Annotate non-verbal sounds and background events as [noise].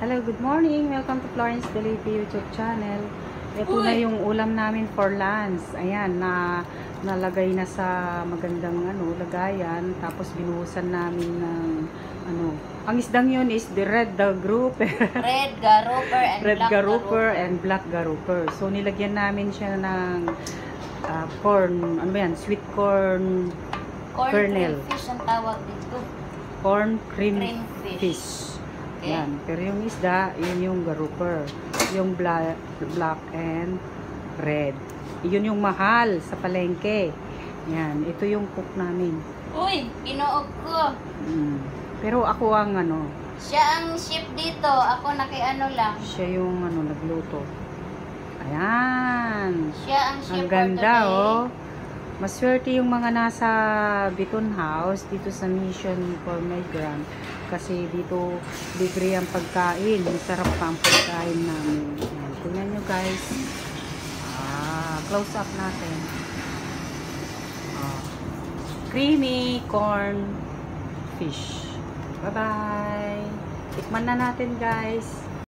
Hello, good morning. Welcome to Florence Delivery YouTube channel. Ito na yung ulam namin for lunch. Ayan, na nalagay na sa magandang ano, lagayan. Tapos binuhusan namin ng ano. Ang isdang yun is the red the grouper. [laughs] Red garuper and red black garuper and black garuper. So nilagyan namin siya ng ah, corn, ano ba yan? Sweet corn, Corn kernel. cream fish ang tawag dito. corn cream, Cream fish. fish. Okay. Yan. Pero yung isda, yun yung garuper. Yung black, black and red. Yun yung mahal sa palengke. Yan. Ito yung cook namin. Uy, kinuog ko. Mm. Pero ako ang ano, Siya ang chef dito. Ako nakiano lang. siya yung ano, nagluto. Ayan. Siya ang chef Ang ganda, today. oh. Maswerte yung mga nasa Biton House dito sa Mission for Migrant. Kasi dito libre ang pagkain. Masarap pa ang pagkain namin. Ayan. Nyo guys. Ah, close up natin. Ah. Creamy corn fish. Bye-bye. Tikman na natin guys.